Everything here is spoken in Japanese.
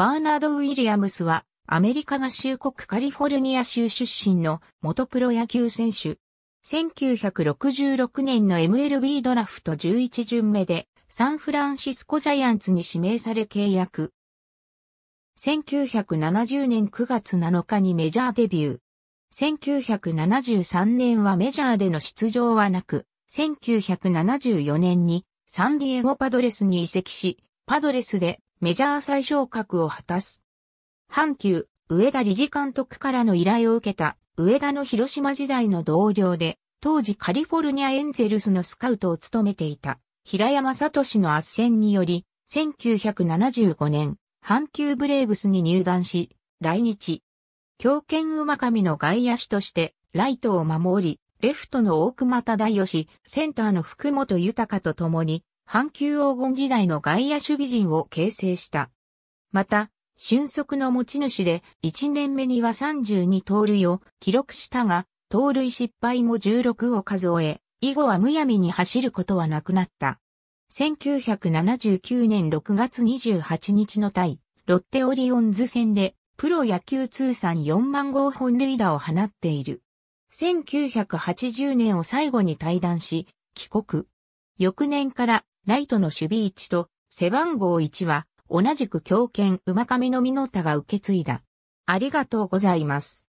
バーナード・ウィリアムスは、アメリカ合衆国カリフォルニア州出身の元プロ野球選手。1966年の MLB ドラフト11巡目でサンフランシスコジャイアンツに指名され契約。1970年9月7日にメジャーデビュー。1973年はメジャーでの出場はなく、1974年にサンディエゴパドレスに移籍し、パドレスでメジャー再昇格を果たす。阪急、上田理事監督からの依頼を受けた、上田の広島時代の同僚で、当時カリフォルニアエンゼルスのスカウトを務めていた、平山聡の斡旋により、1975年、阪急ブレーブスに入団し、来日。強肩馬神の外野手として、ライトを守り、レフトの大熊忠義、センターの福本豊と共に、阪急黄金時代の外野守備陣を形成した。また、俊足の持ち主で、1年目には32盗塁を記録したが、盗塁失敗も16を数え、以後はむやみに走ることはなくなった。1979年6月28日の対、ロッテオリオンズ戦で、プロ野球通算4万号本塁打を放っている。1980年を最後に退団し、帰国。翌年からライトの守備位置と背番号1は同じく強肩馬上のミノタが受け継いだ。ありがとうございます。